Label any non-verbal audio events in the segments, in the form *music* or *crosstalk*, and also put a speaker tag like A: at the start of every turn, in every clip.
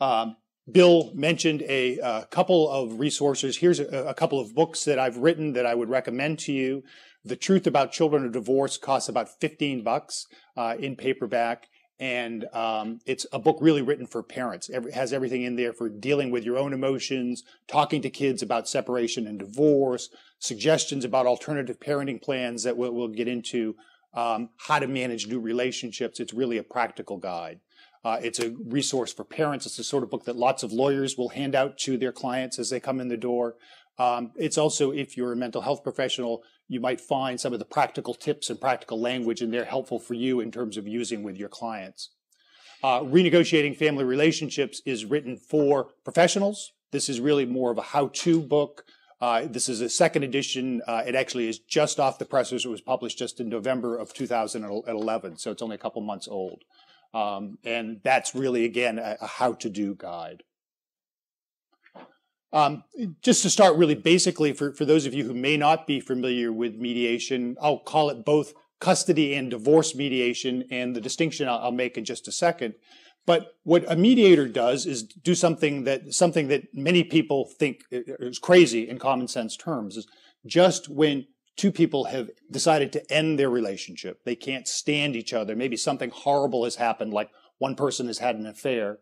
A: Um, Bill mentioned a, a, couple of resources. Here's a, a, couple of books that I've written that I would recommend to you. The Truth About Children of Divorce costs about 15 bucks uh, in paperback. And um, it's a book really written for parents. It has everything in there for dealing with your own emotions, talking to kids about separation and divorce, suggestions about alternative parenting plans that we'll, we'll get into, um, how to manage new relationships. It's really a practical guide. Uh, it's a resource for parents. It's the sort of book that lots of lawyers will hand out to their clients as they come in the door. Um, it's also, if you're a mental health professional, you might find some of the practical tips and practical language in there helpful for you in terms of using with your clients. Uh, renegotiating family relationships is written for professionals. This is really more of a how-to book. Uh, this is a second edition. Uh, it actually is just off the presses. It was published just in November of 2011, so it's only a couple months old. Um, and that's really, again, a, a how-to-do guide. Um, just to start really basically, for, for those of you who may not be familiar with mediation, I'll call it both custody and divorce mediation, and the distinction I'll, I'll make in just a second. But what a mediator does is do something that something that many people think is crazy in common sense terms. Is just when two people have decided to end their relationship, they can't stand each other. Maybe something horrible has happened, like one person has had an affair.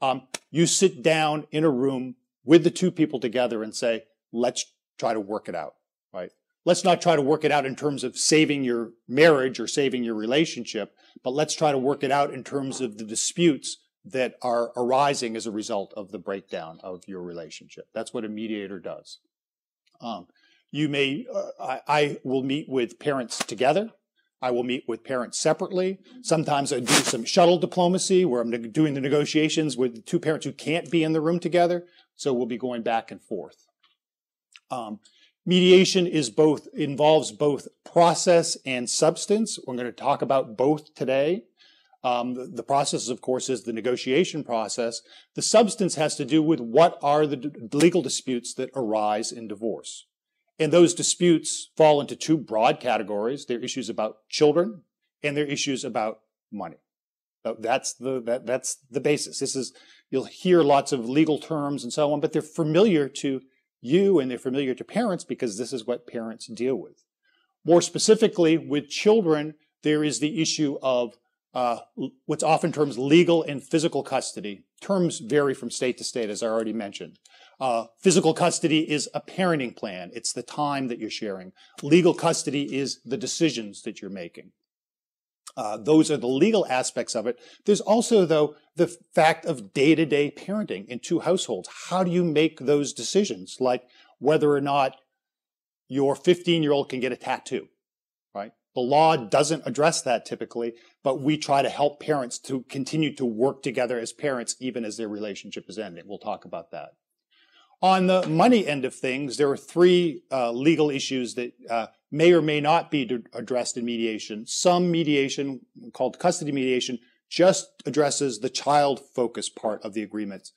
A: Um, you sit down in a room with the two people together and say, let's try to work it out, right? Let's not try to work it out in terms of saving your marriage or saving your relationship, but let's try to work it out in terms of the disputes that are arising as a result of the breakdown of your relationship. That's what a mediator does. Um, you may, uh, I, I will meet with parents together. I will meet with parents separately. Sometimes I do some shuttle diplomacy where I'm doing the negotiations with two parents who can't be in the room together. So we'll be going back and forth. Um, mediation is both involves both process and substance. We're going to talk about both today. Um, the, the, process, of course, is the negotiation process. The substance has to do with what are the d- legal disputes that arise in divorce. And those disputes fall into two broad categories. They're issues about children and they're issues about money. That's the that, that's the basis. This is You'll hear lots of legal terms and so on, but they're familiar to you and they're familiar to parents because this is what parents deal with. More specifically, with children, there is the issue of uh, what's often termed legal and physical custody. Terms vary from state to state, as I already mentioned. Uh, physical custody is a parenting plan. It's the time that you're sharing. Legal custody is the decisions that you're making. Uh, those are the legal aspects of it. There's also, though, the fact of day to day parenting in two households. How do you make those decisions? Like whether or not your 15 year old can get a tattoo, right? The law doesn't address that typically, but we try to help parents to continue to work together as parents, even as their relationship is ending. We'll talk about that. On the money end of things, there are three uh, legal issues that uh, may or may not be addressed in mediation. Some mediation, called custody mediation, just addresses the child focused part of the agreement.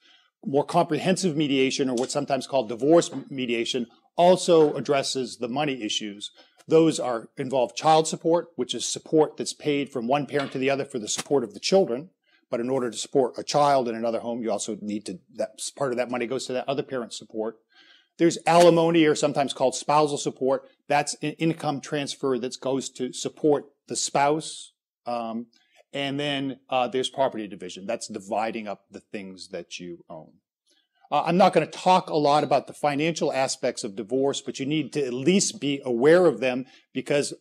A: More comprehensive mediation, or what's sometimes called divorce mediation, also addresses the money issues. Those are involve child support, which is support that's paid from one parent to the other for the support of the children. But in order to support a child in another home, you also need to, that part of that money goes to that other parent's support. There's alimony or sometimes called spousal support. That's an income transfer that goes to support the spouse. Um, and then uh, there's property division. That's dividing up the things that you own. Uh, I'm not going to talk a lot about the financial aspects of divorce, but you need to at least be aware of them because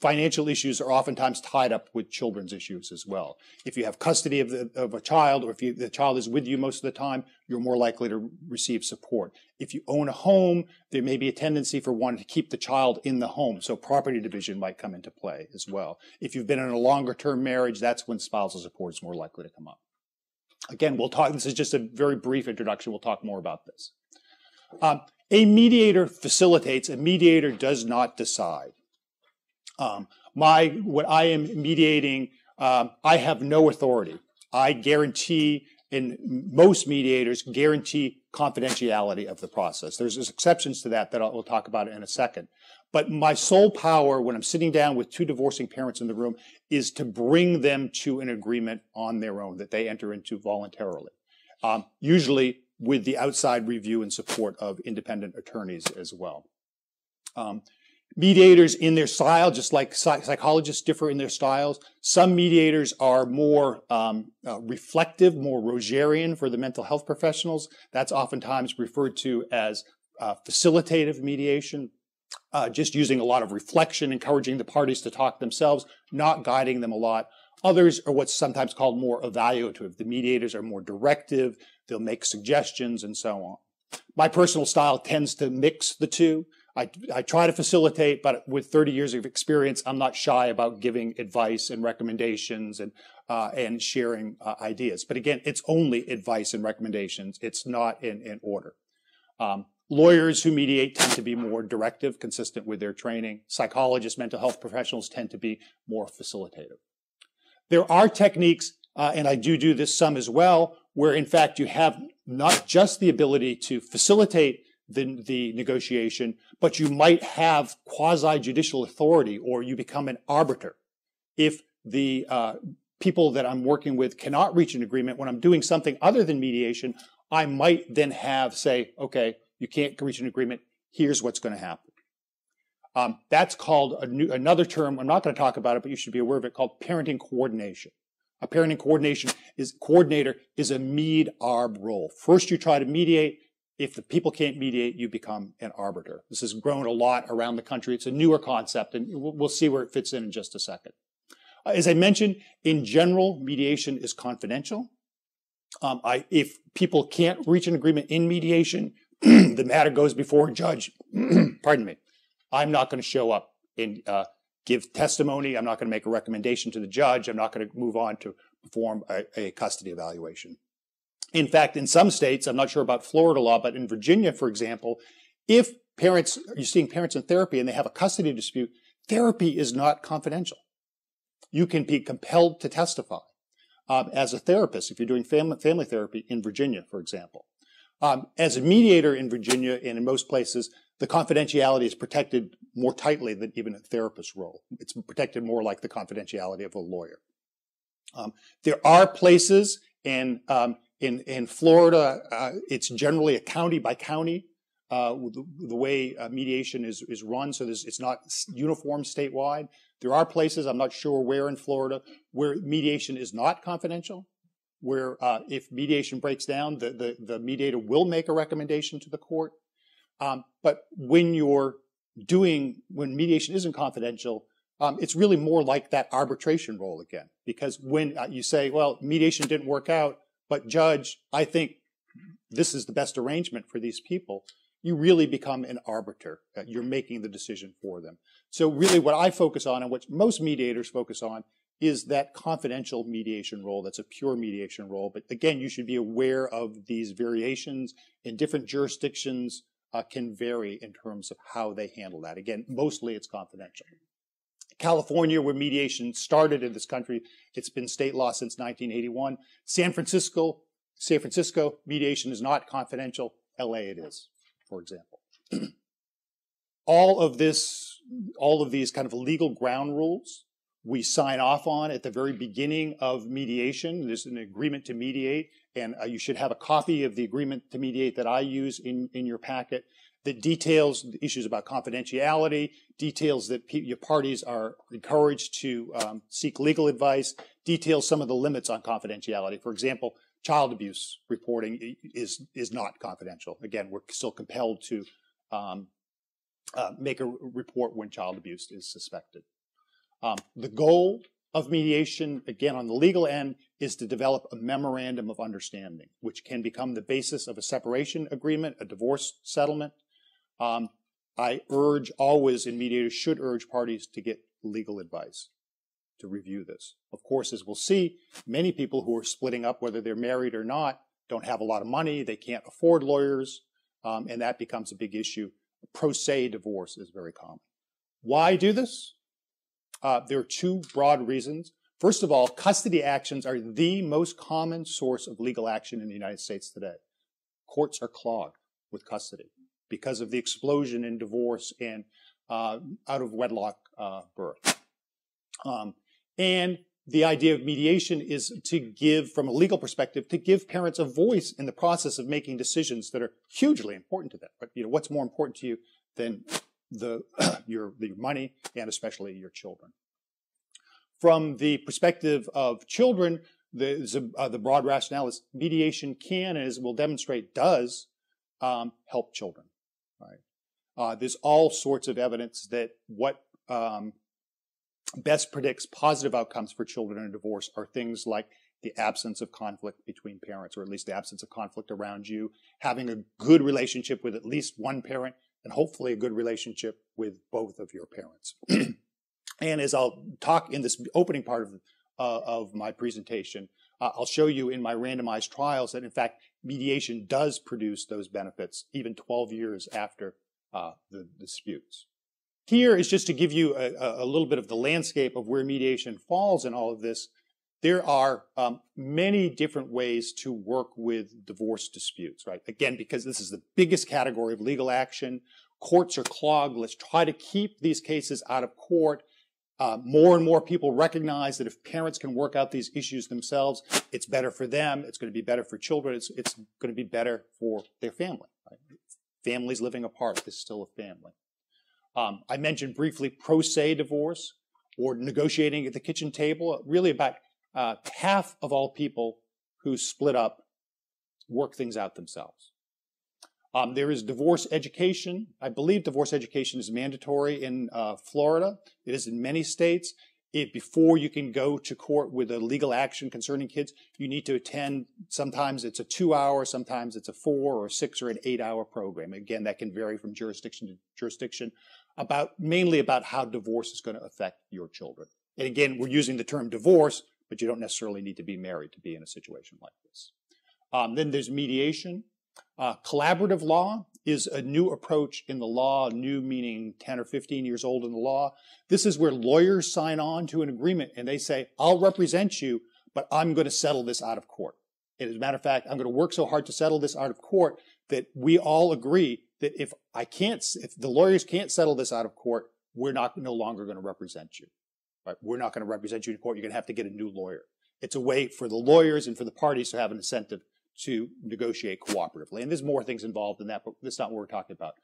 A: financial issues are oftentimes tied up with children's issues as well. If you have custody of, the, of a child, or if you, the child is with you most of the time, you're more likely to receive support. If you own a home, there may be a tendency for one to keep the child in the home, so property division might come into play as well. If you've been in a longer term marriage, that's when spousal support is more likely to come up. Again, we'll talk, this is just a very brief introduction, we'll talk more about this. Um, a mediator facilitates, a mediator does not decide. Um, my what I am mediating, um, I have no authority. I guarantee, and most mediators guarantee confidentiality of the process. There's exceptions to that that I'll, we'll talk about in a second. But my sole power when I'm sitting down with two divorcing parents in the room is to bring them to an agreement on their own that they enter into voluntarily. um, usually with the outside review and support of independent attorneys as well. Um, mediators in their style, just like psych- psychologists differ in their styles. Some mediators are more um, uh, reflective, more Rogerian for the mental health professionals. That's oftentimes referred to as uh, facilitative mediation, uh, just using a lot of reflection, encouraging the parties to talk themselves, not guiding them a lot. Others are what's sometimes called more evaluative. The mediators are more directive, they'll make suggestions, and so on. My personal style tends to mix the two. I, I try to facilitate, but with 30 years of experience, I'm not shy about giving advice and recommendations and uh, and sharing uh, ideas. But again, it's only advice and recommendations. It's not in, in order. Um, lawyers who mediate tend to be more directive, consistent with their training. Psychologists, mental health professionals tend to be more facilitative. There are techniques, uh, and I do do this some as well, where in fact you have not just the ability to facilitate the, the negotiation, but you might have quasi judicial authority or you become an arbiter. If the uh, people that I'm working with cannot reach an agreement when I'm doing something other than mediation, I might then have, say, okay, you can't reach an agreement. Here's what's going to happen. Um, that's called new, another term. I'm not going to talk about it, but you should be aware of it called parenting coordination. A parenting coordination is coordinator is a med arb role. First, you try to mediate, if the people can't mediate, you become an arbiter. This has grown a lot around the country. It's a newer concept, and we'll see where it fits in in just a second. Uh, as I mentioned, in general, mediation is confidential. Um, I, if people can't reach an agreement in mediation, *clears throat* the matter goes before a judge. *clears throat* Pardon me. I'm not going to show up and uh, give testimony. I'm not going to make a recommendation to the judge. I'm not going to move on to perform a, a custody evaluation. In fact, in some states, I'm not sure about Florida law, but in Virginia, for example, if parents, you're seeing parents in therapy and they have a custody dispute, therapy is not confidential. You can be compelled to testify um, as a therapist if you're doing family, family therapy in Virginia, for example. Um, as a mediator in Virginia and in most places, the confidentiality is protected more tightly than even a therapist's role. It's protected more like the confidentiality of a lawyer. Um, there are places in um, in, in Florida, uh, it's generally a county by county uh, the, the, way uh, mediation is, is run, so it's not uniform statewide. There are places, I'm not sure where in Florida, where mediation is not confidential, where uh, if mediation breaks down, the, the, the, mediator will make a recommendation to the court. Um, but when you're doing, when mediation isn't confidential, um, it's really more like that arbitration role again. Because when uh, you say, well, mediation didn't work out, but judge, I think this is the best arrangement for these people, you really become an arbiter. Uh, you're making the decision for them. So really what I focus on and what most mediators focus on is that confidential mediation role. That's a pure mediation role. But again, you should be aware of these variations in different jurisdictions uh, can vary in terms of how they handle that. Again, mostly it's confidential. California, where mediation started in this country, it's been state law since 1981. San Francisco, San Francisco, mediation is not confidential. LA, it is, for example. *clears throat* all of this, all of these kind of legal ground rules we sign off on at the very beginning of mediation. There's an agreement to mediate, and uh, you should have a copy of the agreement to mediate that I use in, in your packet that details issues about confidentiality, details that your parties are encouraged to um, seek legal advice, details some of the limits on confidentiality. For example, child abuse reporting is is not confidential. Again, we're still compelled to um, uh, make a report when child abuse is suspected. Um, the goal of mediation, again, on the legal end, is to develop a memorandum of understanding, which can become the basis of a separation agreement, a divorce settlement, um, I urge always, and mediators should urge parties to get legal advice to review this. Of course, as we'll see, many people who are splitting up, whether they're married or not, don't have a lot of money, they can't afford lawyers, um, and that becomes a big issue. Pro se divorce is very common. Why do this? Uh, there are two broad reasons. First of all, custody actions are the most common source of legal action in the United States today. Courts are clogged with custody because of the explosion in divorce and uh, out of wedlock uh, birth. Um, and the idea of mediation is to give, from a legal perspective, to give parents a voice in the process of making decisions that are hugely important to them. But you know, what's more important to you than the *clears throat* your your money and especially your children? From the perspective of children, the, uh, the broad rationale is mediation can, as we'll demonstrate, does um, help children. Right? Uh, there's all sorts of evidence that what um, best predicts positive outcomes for children in divorce are things like the absence of conflict between parents, or at least the absence of conflict around you, having a good relationship with at least one parent, and hopefully a good relationship with both of your parents. *clears throat* and as I'll talk in this opening part of, uh, of my presentation, uh, I'll show you in my randomized trials that in fact mediation does produce those benefits even 12 years after uh, the disputes. Here is just to give you a, a, little bit of the landscape of where mediation falls in all of this. There are um, many different ways to work with divorce disputes, right? Again, because this is the biggest category of legal action. Courts are clogged. Let's try to keep these cases out of court. Uh, more and more people recognize that if parents can work out these issues themselves, it's better for them. It's going to be better for children. It's, it's going to be better for their family. Right? Families living apart, is still a family. Um, I mentioned briefly pro se divorce or negotiating at the kitchen table. Really, about uh, half of all people who split up work things out themselves. Um, there is divorce education. I believe divorce education is mandatory in uh, Florida. It is in many states. It, before you can go to court with a legal action concerning kids, you need to attend. Sometimes it's a two hour, sometimes it's a four or six or an eight hour program. Again, that can vary from jurisdiction to jurisdiction about mainly about how divorce is going to affect your children. And again, we're using the term divorce, but you don't necessarily need to be married to be in a situation like this. Um, then there's mediation. Uh, collaborative law is a new approach in the law, new meaning 10 or 15 years old in the law. This is where lawyers sign on to an agreement and they say, I'll represent you, but I'm going to settle this out of court. And as a matter of fact, I'm going to work so hard to settle this out of court that we all agree that if I can't, if the lawyers can't settle this out of court, we're not no longer going to represent you. Right? We're not going to represent you in court. You're going to have to get a new lawyer. It's a way for the lawyers and for the parties to have an incentive to negotiate cooperatively. And there's more things involved in that, but that's not what we're talking about.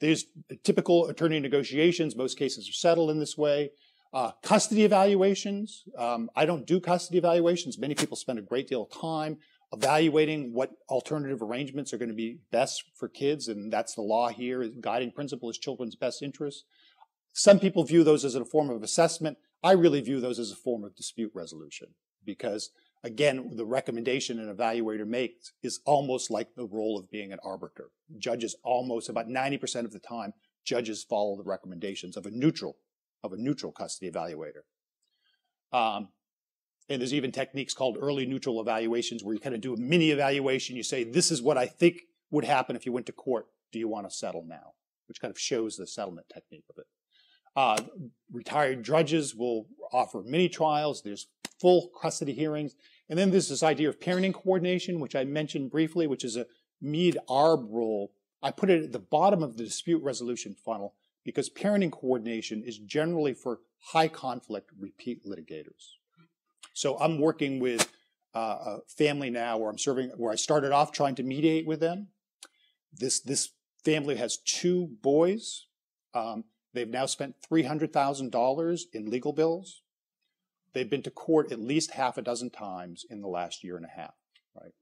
A: There's typical attorney negotiations. Most cases are settled in this way. Uh, custody evaluations. Um, I don't do custody evaluations. Many people spend a great deal of time evaluating what alternative arrangements are going to be best for kids, and that's the law here. Guiding principle is children's best interest. Some people view those as a form of assessment. I really view those as a form of dispute resolution because, again, the recommendation an evaluator makes is almost like the role of being an arbiter. Judges almost about 90% of the time, judges follow the recommendations of a neutral, of a neutral custody evaluator. Um, and there's even techniques called early neutral evaluations where you kind of do a mini evaluation. You say, this is what I think would happen if you went to court. Do you want to settle now? Which kind of shows the settlement technique of it. Uh, retired judges will offer mini trials. There's full custody hearings. And then there's this idea of parenting coordination, which I mentioned briefly, which is a Med-Arb rule. I put it at the bottom of the dispute resolution funnel because parenting coordination is generally for high conflict repeat litigators. So I'm working with uh, a family now where I'm serving, where I started off trying to mediate with them. This this family has two boys. Um, they've now spent three hundred thousand dollars in legal bills. They've been to court at least half a dozen times in the last year and a half. Right.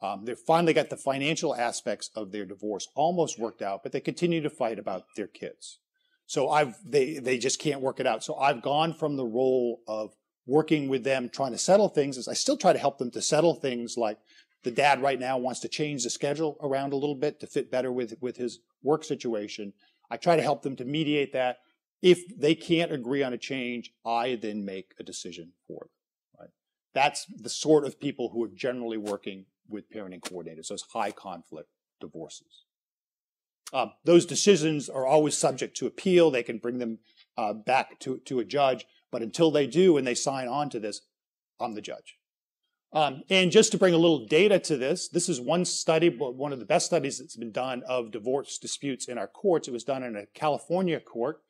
A: Um, they've finally got the financial aspects of their divorce almost worked out, but they continue to fight about their kids. So I've they they just can't work it out. So I've gone from the role of working with them, trying to settle things, is I still try to help them to settle things like the dad right now wants to change the schedule around a little bit to fit better with, with his work situation. I try to help them to mediate that. If they can't agree on a change, I then make a decision for them. Right? That's the sort of people who are generally working with parenting coordinators, those high conflict divorces. Uh, those decisions are always subject to appeal. They can bring them uh, back to, to a judge. But until they do and they sign on to this, I'm the judge. Um, and just to bring a little data to this, this is one study, one of the best studies that's been done of divorce disputes in our courts. It was done in a California court.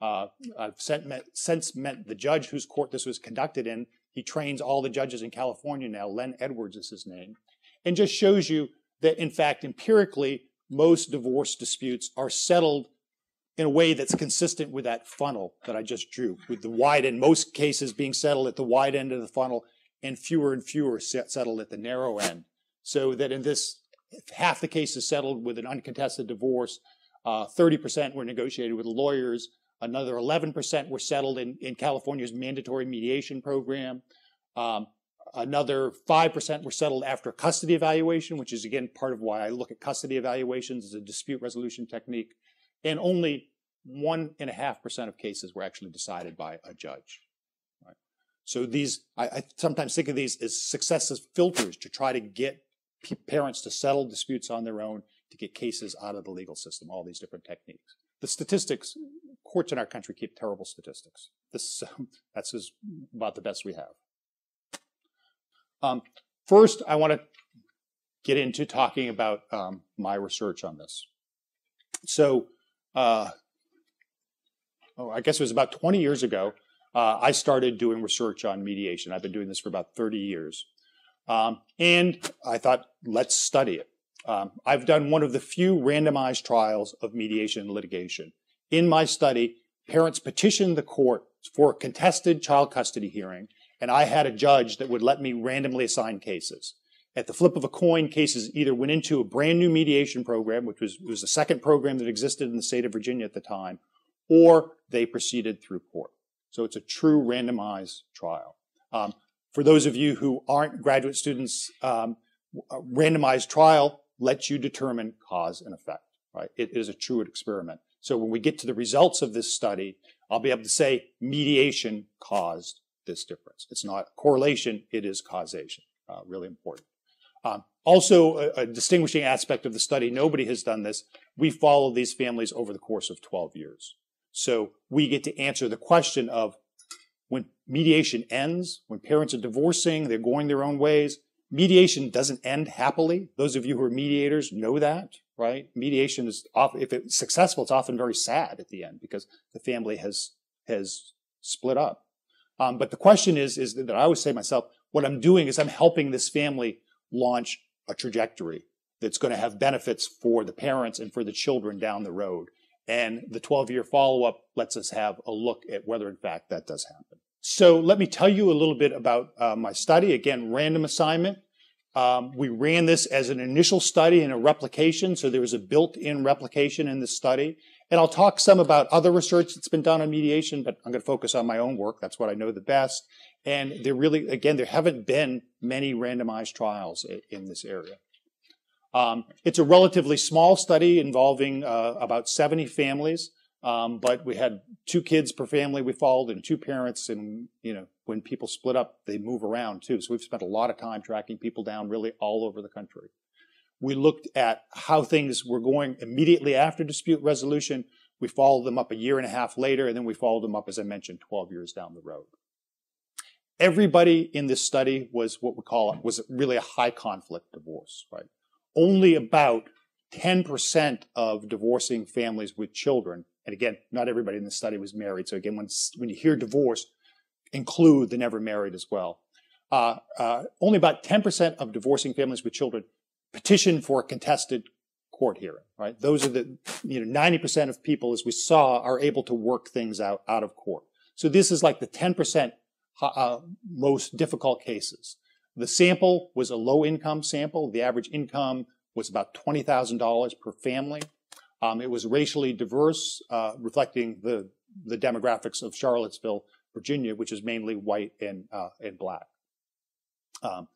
A: Uh, I've met, since met the judge whose court this was conducted in. He trains all the judges in California now. Len Edwards is his name. And just shows you that, in fact, empirically, most divorce disputes are settled in a way that's consistent with that funnel that I just drew, with the wide end, most cases being settled at the wide end of the funnel and fewer and fewer settled at the narrow end. So that in this, half the cases settled with an uncontested divorce, uh, 30% were negotiated with lawyers, another 11% were settled in, in California's mandatory mediation program. Um, another 5% were settled after custody evaluation, which is again part of why I look at custody evaluations as a dispute resolution technique and only one and a half percent of cases were actually decided by a judge. Right? So these, I, I, sometimes think of these as successive filters to try to get p- parents to settle disputes on their own, to get cases out of the legal system. All these different techniques. The statistics, courts in our country keep terrible statistics. This, that's about the best we have. Um, first, I want to get into talking about um, my research on this. So uh, oh, I guess it was about 20 years ago, uh, I started doing research on mediation. I've been doing this for about 30 years. Um, and I thought, let's study it. Um, I've done one of the few randomized trials of mediation and litigation. In my study, parents petitioned the court for a contested child custody hearing, and I had a judge that would let me randomly assign cases at the flip of a coin, cases either went into a brand new mediation program, which was, was the second program that existed in the state of Virginia at the time, or they proceeded through court. So it's a true randomized trial. Um, for those of you who aren't graduate students, um, randomized trial lets you determine cause and effect, right? It is a true experiment. So when we get to the results of this study, I'll be able to say mediation caused this difference. It's not correlation, it is causation. Uh, really important. Um, also, a, a, distinguishing aspect of the study, nobody has done this. We follow these families over the course of 12 years. So we get to answer the question of when mediation ends, when parents are divorcing, they're going their own ways, mediation doesn't end happily. Those of you who are mediators know that, right? Mediation is often, if it's successful, it's often very sad at the end because the family has, has split up. Um, but the question is, is that I always say to myself, what I'm doing is I'm helping this family launch a trajectory that's going to have benefits for the parents and for the children down the road. And the 12 year follow up lets us have a look at whether, in fact, that does happen. So let me tell you a little bit about uh, my study. Again, random assignment. Um, we ran this as an initial study and a replication, so there was a built-in replication in the study. And I'll talk some about other research that's been done on mediation, but I'm going to focus on my own work. That's what I know the best. And there really, again, there haven't been many randomized trials in this area. Um, it's a relatively small study involving uh, about 70 families, um, but we had two kids per family we followed and two parents. And, you know, when people split up, they move around too. So we've spent a lot of time tracking people down really all over the country. We looked at how things were going immediately after dispute resolution. We followed them up a year and a half later, and then we followed them up, as I mentioned, 12 years down the road. Everybody in this study was what we call it was really a high conflict divorce, right? Only about 10% of divorcing families with children, and again, not everybody in the study was married. So again, when, when you hear divorce, include the never married as well. Uh, uh, only about 10% of divorcing families with children petition for a contested court hearing, right? Those are the, you know, 90% of people, as we saw, are able to work things out out of court. So this is like the 10% uh, most difficult cases. The sample was a low income sample. The average income was about $20,000 per family. Um, it was racially diverse, uh, reflecting the, the demographics of Charlottesville, Virginia, which is mainly white and, uh, and black. Um,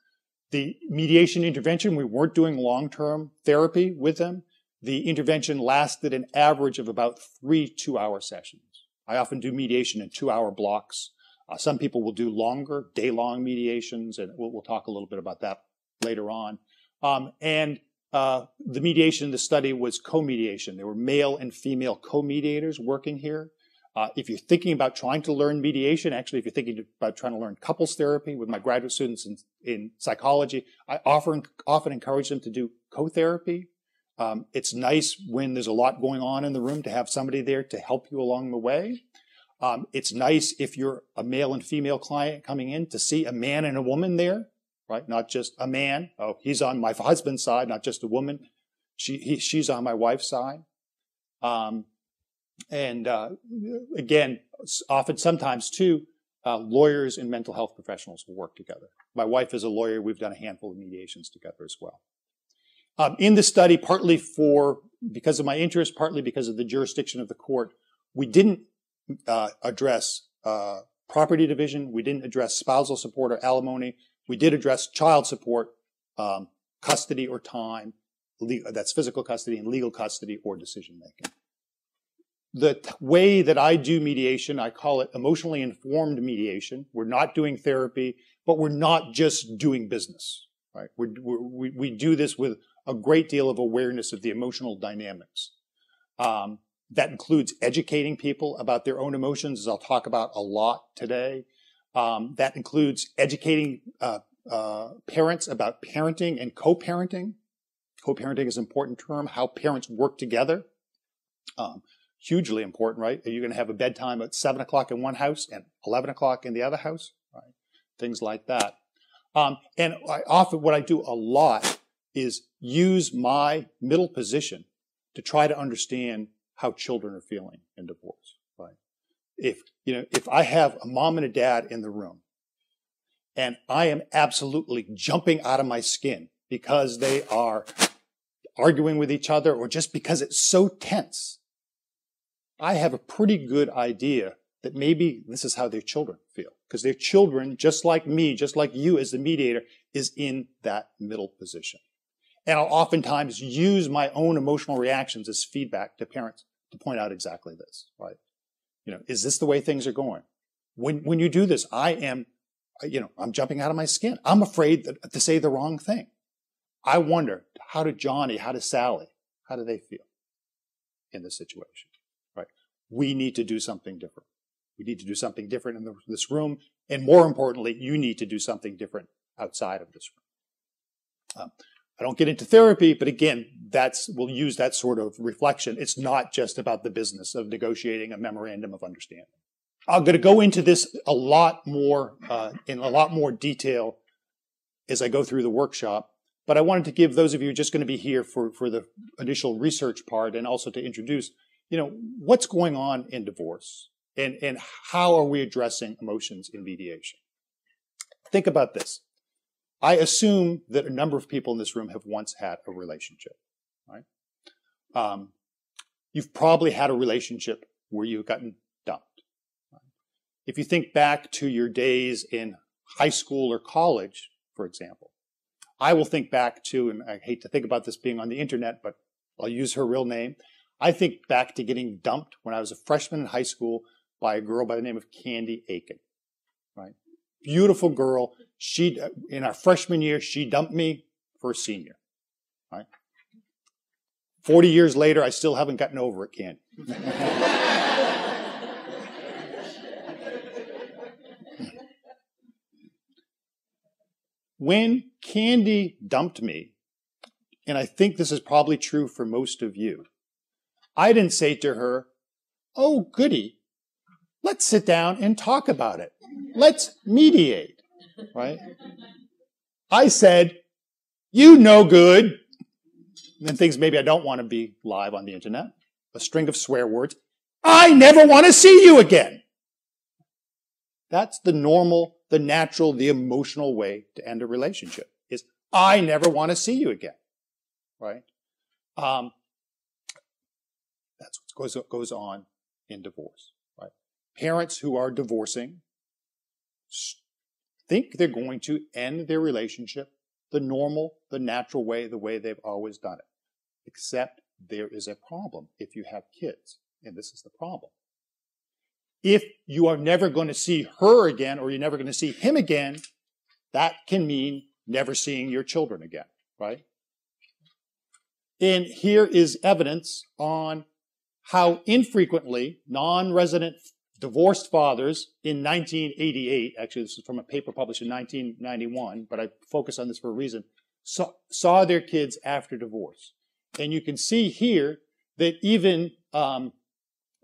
A: the mediation intervention, we weren't doing long term therapy with them. The intervention lasted an average of about three two hour sessions. I often do mediation in two hour blocks. Uh, some people will do longer, day long mediations, and we'll, we'll, talk a little bit about that later on. Um, and uh, the mediation in the study was co mediation. There were male and female co mediators working here. Uh, if you're thinking about trying to learn mediation, actually, if you're thinking about trying to learn couples therapy with my graduate students in, in psychology, I often, often encourage them to do co-therapy. Um, it's nice when there's a lot going on in the room to have somebody there to help you along the way. Um, it's nice if you're a male and female client coming in to see a man and a woman there, right? Not just a man. Oh, he's on my husband's side, not just a woman. She, he, she's on my wife's side. Um, and uh, again, often, sometimes too, uh, lawyers and mental health professionals will work together. My wife is a lawyer. We've done a handful of mediations together as well. Um, in the study, partly for because of my interest, partly because of the jurisdiction of the court, we didn't uh, address uh, property division. We didn't address spousal support or alimony. We did address child support, um, custody or time. that's physical custody and legal custody or decision making the way that I do mediation, I call it emotionally informed mediation. We're not doing therapy, but we're not just doing business, right? We're, we're, we we do this with a great deal of awareness of the emotional dynamics. Um, that includes educating people about their own emotions, as I'll talk about a lot today. Um, that includes educating uh, uh, parents about parenting and co-parenting. Co-parenting is an important term, how parents work together. Um, hugely important, right? Are you going to have a bedtime at seven o'clock in one house and 11 o'clock in the other house? Right? Things like that. Um, and I often, what I do a lot is use my middle position to try to understand how children are feeling in divorce? If, you know, if I have a mom and a dad in the room and I am absolutely jumping out of my skin because they are arguing with each other or just because it's so tense I have a pretty good idea that maybe this is how their children feel. Because their children, just like me, just like you as the mediator, is in that middle position. And I'll oftentimes use my own emotional reactions as feedback to parents to point out exactly this, right? You know, is this the way things are going? When, when you do this, I am, you know, I'm jumping out of my skin. I'm afraid that, to say the wrong thing. I wonder, how did Johnny, how does Sally, how do they feel in this situation? Right? We need to do something different. We need to do something different in the, this room. And more importantly, you need to do something different outside of this room. Um, I don't get into therapy, but again, that's, we'll use that sort of reflection. It's not just about the business of negotiating a memorandum of understanding. I'm going to go into this a lot more, uh, in a lot more detail as I go through the workshop. But I wanted to give those of you just going to be here for, for the initial research part and also to introduce you know, what's going on in divorce and, and how are we addressing emotions in mediation? Think about this. I assume that a number of people in this room have once had a relationship, right? Um, you've probably had a relationship where you've gotten dumped. If you think back to your days in high school or college, for example, I will think back to, and I hate to think about this being on the internet, but I'll use her real name. I think back to getting dumped when I was a freshman in high school by a girl by the name of Candy Aiken. Beautiful girl. She, in our freshman year, she dumped me for a senior. Right? 40 years later, I still haven't gotten over it, Candy. when Candy dumped me, and I think this is probably true for most of you, I didn't say to her, Oh, goody, let's sit down and talk about it. Let's mediate, right? I said, You no good. And things maybe I don't want to be live on the internet. A string of swear words. I never want to see you again. That's the normal, the natural, the emotional way to end a relationship is I never want to see you again. Right? Um, that's what goes, goes on in divorce? Parents who are divorcing think they're going to end their relationship the normal, the natural way, the way they've always done it. Except there is a problem if you have kids, and this is the problem. If you are never going to see her again or you're never going to see him again, that can mean never seeing your children again, right? And here is evidence on how infrequently non-resident divorced fathers in 1988, actually this is from a paper published in 1991, but I focus on this for a reason, saw, saw their kids after divorce. And you can see here that even um,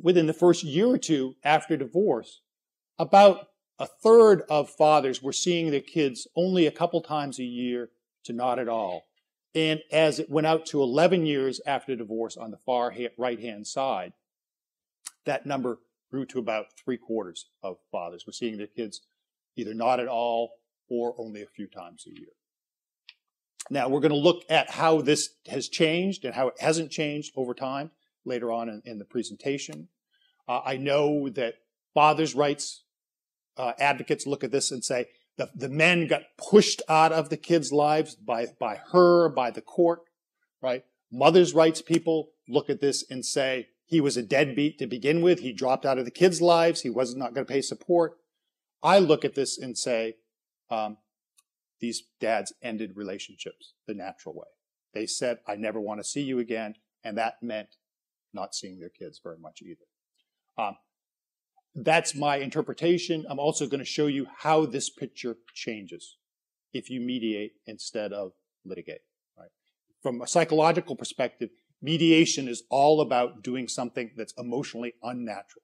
A: within the first year or two after divorce, about a third of fathers were seeing their kids only a couple times a year to not at all. And as it went out to 11 years after divorce on the far right hand side, that number grew to about three quarters of fathers were seeing their kids either not at all or only a few times a year. Now, we're going to look at how this has changed and how it hasn't changed over time later on in, in the presentation. Uh, I know that fathers' rights uh, advocates look at this and say the, the men got pushed out of the kids' lives by, by her, by the court, right? Mothers' rights people look at this and say he was a deadbeat to begin with. He dropped out of the kids' lives. He was not going to pay support. I look at this and say, um, these dads ended relationships the natural way. They said, I never want to see you again. And that meant not seeing their kids very much either. Um, that's my interpretation. I'm also going to show you how this picture changes if you mediate instead of litigate. Right? From a psychological perspective, mediation is all about doing something that's emotionally unnatural.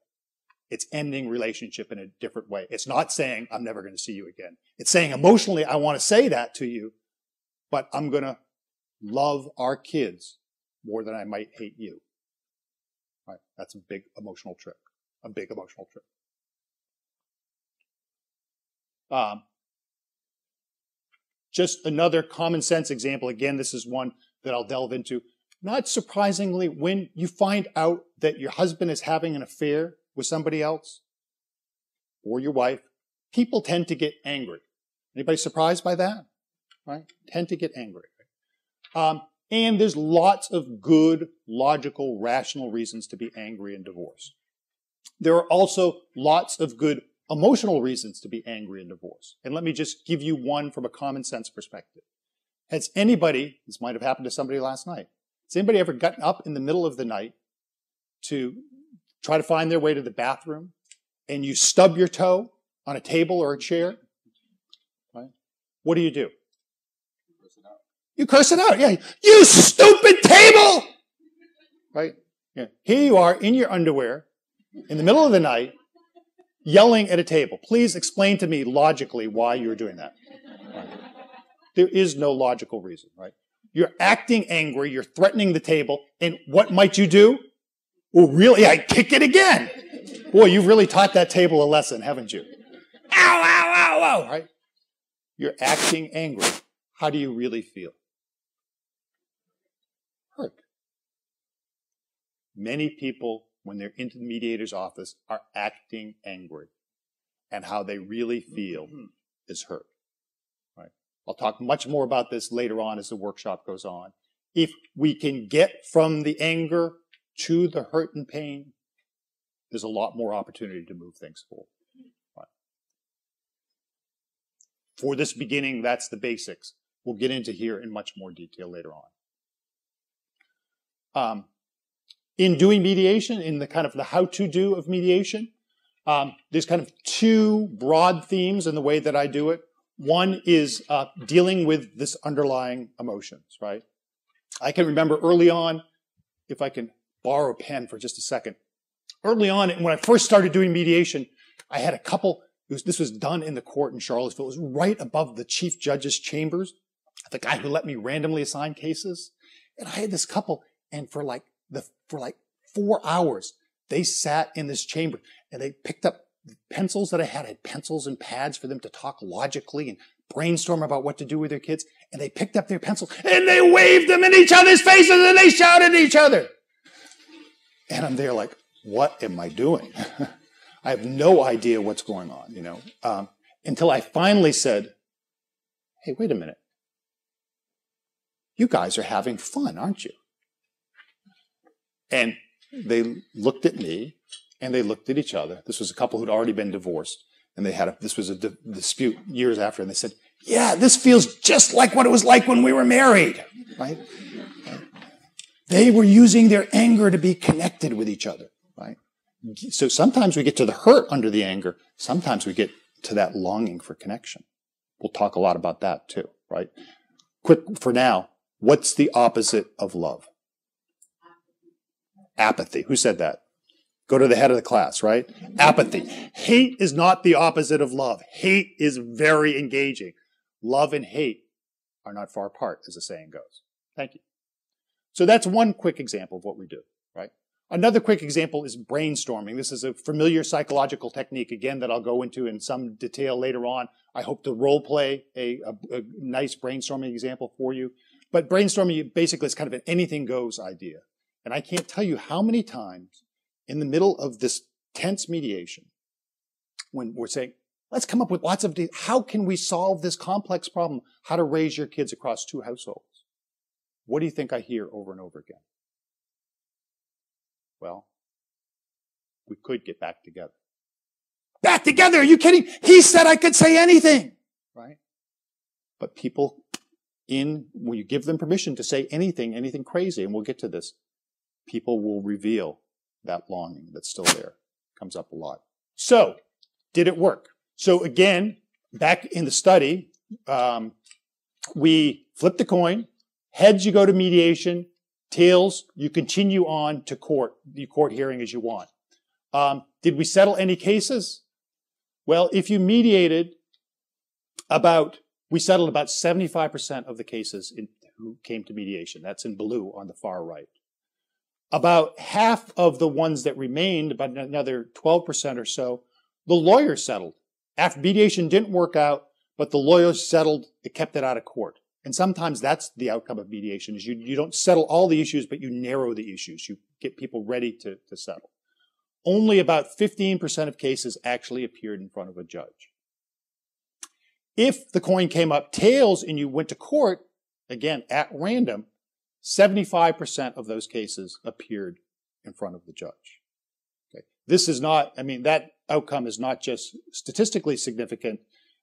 A: It's ending relationship in a different way. It's not saying, I'm never going to see you again. It's saying emotionally, I want to say that to you, but I'm going to love our kids more than I might hate you. Right? That's a big emotional trick. A big emotional trick. Um, just another common sense example. Again, this is one that I'll delve into. Not surprisingly, when you find out that your husband is having an affair with somebody else or your wife, people tend to get angry. Anybody surprised by that? Right? Tend to get angry. Um, and there's lots of good, logical, rational reasons to be angry in divorce. There are also lots of good emotional reasons to be angry in divorce. And let me just give you one from a common sense perspective. Has anybody, this might have happened to somebody last night, has anybody ever gotten up in the middle of the night to try to find their way to the bathroom and you stub your toe on a table or a chair? Right? What do you do? You curse it out. Yeah. You stupid table! Right? Yeah. Here you are in your underwear in the middle of the night yelling at a table. Please explain to me logically why you're doing that. Right. There is no logical reason, right? You're acting angry, you're threatening the table, and what might you do? Well, really, I kick it again. Boy, you've really taught that table a lesson, haven't you? Ow, ow, ow, ow, right? You're acting angry. How do you really feel? Hurt. Many people, when they're into the mediator's office, are acting angry. And how they really feel mm-hmm. is hurt. I'll talk much more about this later on as the workshop goes on. If we can get from the anger to the hurt and pain, there's a lot more opportunity to move things forward. For this beginning, that's the basics. We'll get into here in much more detail later on. Um, in doing mediation, in the kind of the how to do of mediation, um, there's kind of two broad themes in the way that I do it. One is uh, dealing with this underlying emotions, right? I can remember early on, if I can borrow a pen for just a second. Early on, when I first started doing mediation, I had a couple, was, this was done in the court in Charlottesville. It was right above the chief judge's chambers, the guy who let me randomly assign cases. And I had this couple, and for like the, for like four hours, they sat in this chamber and they picked up pencils that I had. I had pencils and pads for them to talk logically and brainstorm about what to do with their kids. And they picked up their pencils and they waved them in each other's faces and they shouted at each other. And I'm there like, what am I doing? *laughs* I have no idea what's going on, you know, um, until I finally said, hey, wait a minute. You guys are having fun, aren't you? And they looked at me and they looked at each other. This was a couple who'd already been divorced. And they had a, this was a di- dispute years after. And they said, yeah, this feels just like what it was like when we were married, right? They were using their anger to be connected with each other, right? So sometimes we get to the hurt under the anger. Sometimes we get to that longing for connection. We'll talk a lot about that too, right? Quick for now. What's the opposite of love? Apathy. Who said that? Go to the head of the class, right? Apathy. Hate is not the opposite of love. Hate is very engaging. Love and hate are not far apart, as the saying goes. Thank you. So that's one quick example of what we do, right? Another quick example is brainstorming. This is a familiar psychological technique, again, that I'll go into in some detail later on. I hope to role play a, a, a nice brainstorming example for you. But brainstorming basically is kind of an anything goes idea. And I can't tell you how many times in the middle of this tense mediation, when we're saying, let's come up with lots of, how can we solve this complex problem? How to raise your kids across two households? What do you think I hear over and over again? Well, we could get back together. Back together? Are you kidding? He said I could say anything, right? But people in, when you give them permission to say anything, anything crazy, and we'll get to this, people will reveal that longing that's still there. Comes up a lot. So, did it work? So again, back in the study, um, we flip the coin. Heads, you go to mediation. Tails, you continue on to court, the court hearing as you want. Um, did we settle any cases? Well, if you mediated about, we settled about 75% of the cases in, who came to mediation. That's in blue on the far right. About half of the ones that remained, about another 12% or so, the lawyers settled. After mediation didn't work out, but the lawyers settled, it kept it out of court. And sometimes that's the outcome of mediation is you, you don't settle all the issues, but you narrow the issues. You get people ready to, to settle. Only about 15% of cases actually appeared in front of a judge. If the coin came up tails and you went to court, again, at random, 75% of those cases appeared in front of the judge. Okay. This is not, I mean, that outcome is not just statistically significant.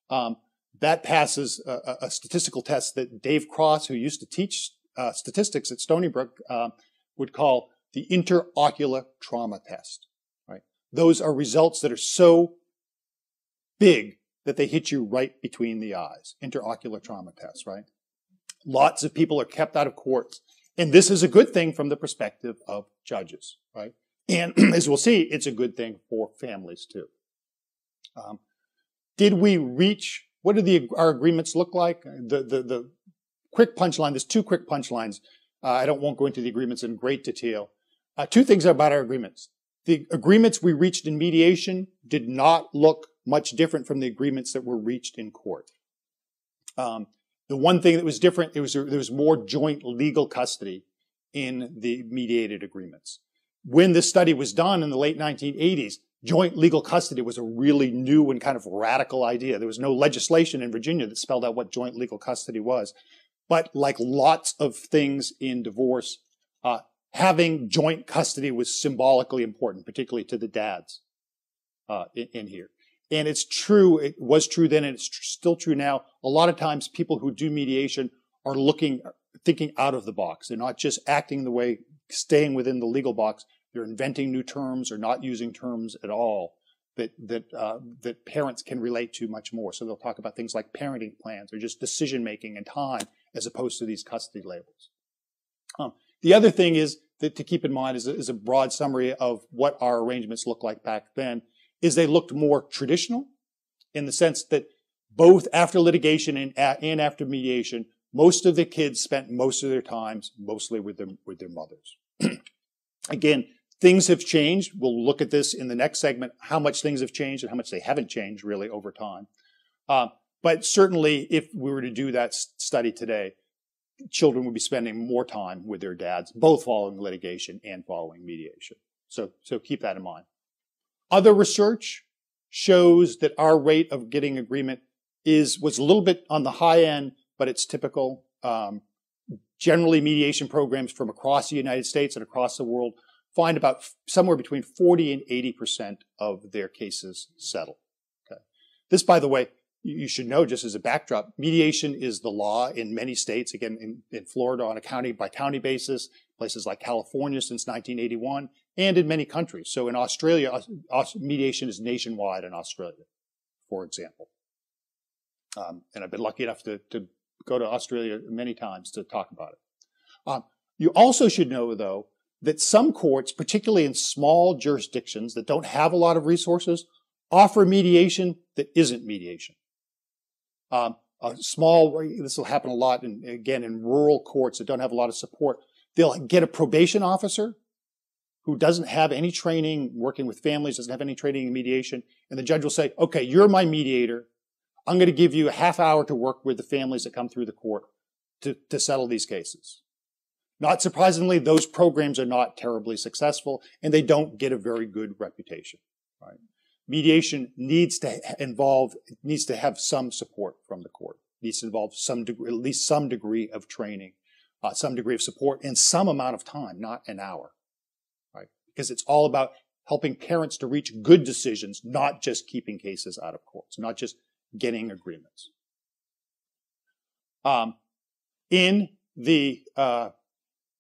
A: Um, that passes a, a, statistical test that Dave Cross, who used to teach uh, statistics at Stony Brook, uh, would call the interocular trauma test. Right? Those are results that are so big that they hit you right between the eyes. Interocular trauma test, right? Lots of people are kept out of courts. And this is a good thing from the perspective of judges, right? And *clears throat* as we'll see, it's a good thing for families too. Um, did we reach what do the, our agreements look like? The, the, the quick punchline, there's two quick punchlines. Uh, I don't won't go into the agreements in great detail. Uh, two things about our agreements. The agreements we reached in mediation did not look much different from the agreements that were reached in court. Um, the one thing that was different, it was there was more joint legal custody in the mediated agreements. When this study was done in the late 1980s, joint legal custody was a really new and kind of radical idea. There was no legislation in Virginia that spelled out what joint legal custody was. But like lots of things in divorce, uh, having joint custody was symbolically important, particularly to the dads uh, in, in, here. And it's true, it was true then, and it's tr- still true now. A lot of times, people who do mediation are looking, thinking out of the box. They're not just acting the way, staying within the legal box they're inventing new terms or not using terms at all that that uh, that parents can relate to much more. So they'll talk about things like parenting plans or just decision making and time, as opposed to these custody labels. Um, the other thing is that to keep in mind is is a broad summary of what our arrangements looked like back then. Is they looked more traditional in the sense that both after litigation and, and after mediation, most of the kids spent most of their times mostly with their with their mothers. *clears throat* Again, Things have changed. We'll look at this in the next segment, how much things have changed and how much they haven't changed really over time. Uh, but certainly, if we were to do that study today, children would be spending more time with their dads, both following litigation and following mediation. So, so keep that in mind. Other research shows that our rate of getting agreement is was a little bit on the high end, but it's typical. Um, generally, mediation programs from across the United States and across the world find about somewhere between 40 and 80% of their cases settle. Okay. This, by the way, you should know just as a backdrop, mediation is the law in many states, again, in, in Florida on a county by county basis, places like California since 1981, and in many countries. So in Australia, mediation is nationwide in Australia, for example. Um, and I've been lucky enough to, to, go to Australia many times to talk about it. Um, you also should know, though, that some courts, particularly in small jurisdictions that don't have a lot of resources, offer mediation that isn't mediation. Um, a small, this will happen a lot, in, again, in rural courts that don't have a lot of support. They'll get a probation officer who doesn't have any training working with families, doesn't have any training in mediation, and the judge will say, okay, you're my mediator. I'm going to give you a half hour to work with the families that come through the court to, to settle these cases. Not surprisingly, those programs are not terribly successful and they don't get a very good reputation. Right? Mediation needs to involve, needs to have some support from the court. Needs to involve some degree, at least some degree of training, uh, some degree of support, and some amount of time, not an hour. Because it's all about helping parents to reach good decisions, not just keeping cases out of courts, not just getting agreements. Um, in the uh,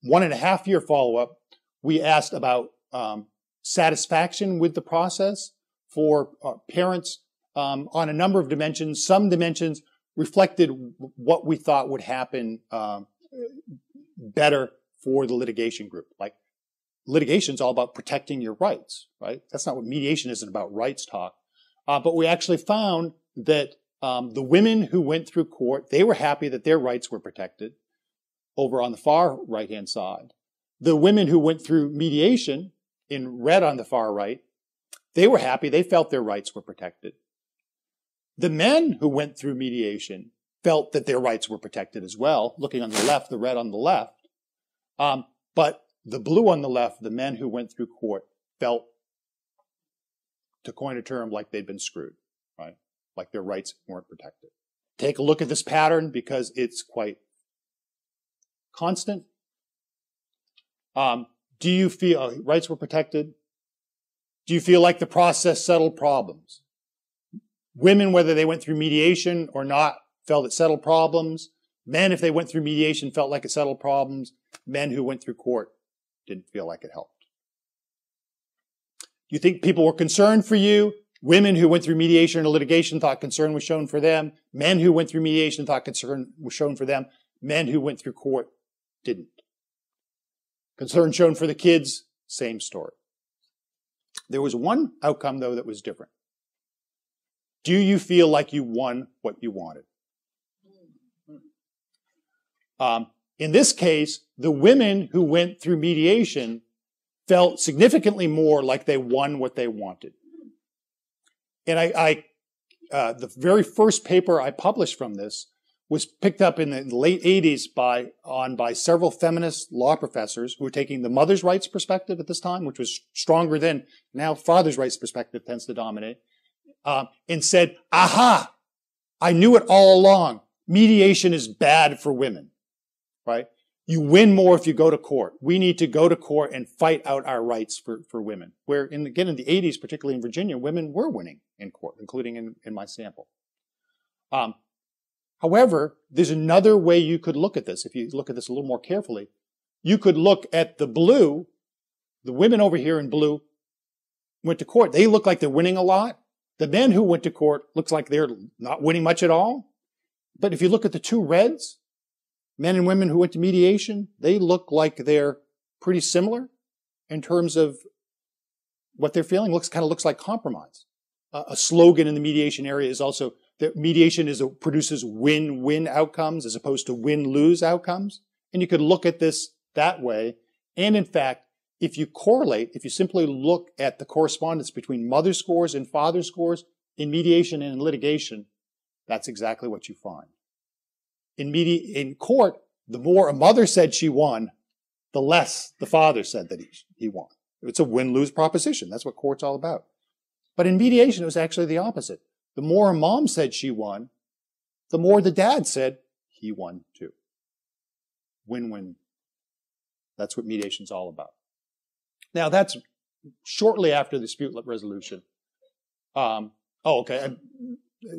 A: one and a half year follow up, we asked about um, satisfaction with the process for uh, parents um, on a number of dimensions. Some dimensions reflected what we thought would happen um, better for the litigation group. Like litigation is all about protecting your rights, right? That's not what mediation isn't about rights talk. Uh, but we actually found that um, the women who went through court, they were happy that their rights were protected over on the far right hand side. The women who went through mediation in red on the far right, they were happy. They felt their rights were protected. The men who went through mediation felt that their rights were protected as well, looking on the left, the red on the left. Um, but the blue on the left, the men who went through court felt, to coin a term, like they'd been screwed, right? Like their rights weren't protected. Take a look at this pattern because it's quite constant? Um, do you feel uh, rights were protected? Do you feel like the process settled problems? Women, whether they went through mediation or not, felt it settled problems. Men, if they went through mediation, felt like it settled problems. Men who went through court didn't feel like it helped. Do you think people were concerned for you? Women who went through mediation or litigation thought concern was shown for them. Men who went through mediation thought concern was shown for them. Men who went through court didn't. Concern shown for the kids, same story. There was one outcome, though, that was different. Do you feel like you won what you wanted? Um, in this case, the women who went through mediation felt significantly more like they won what they wanted. And I, I uh, the very first paper I published from this was picked up in the late 80s by, on by several feminist law professors who were taking the mother's rights perspective at this time, which was stronger than now father's rights perspective tends to dominate, uh, and said, aha, I knew it all along. Mediation is bad for women, right? You win more if you go to court. We need to go to court and fight out our rights for, for women. Where, in, again, in the 80s, particularly in Virginia, women were winning in court, including in, in my sample. Um, However, there's another way you could look at this. If you look at this a little more carefully, you could look at the blue, the women over here in blue went to court. They look like they're winning a lot. The men who went to court looks like they're not winning much at all. But if you look at the two reds, men and women who went to mediation, they look like they're pretty similar in terms of what they're feeling. Looks kind of looks like compromise. Uh, a slogan in the mediation area is also that mediation is a, produces win-win outcomes as opposed to win-lose outcomes. And you could look at this that way. And in fact, if you correlate, if you simply look at the correspondence between mother scores and father scores in mediation and in litigation, that's exactly what you find. In medi- in court, the more a mother said she won, the less the father said that he, he won. It's a win-lose proposition. That's what court's all about. But in mediation, it was actually the opposite. The more a mom said she won, the more the dad said he won too. Win-win. That's what mediation's all about. Now that's shortly after the dispute resolution. Um, oh, okay.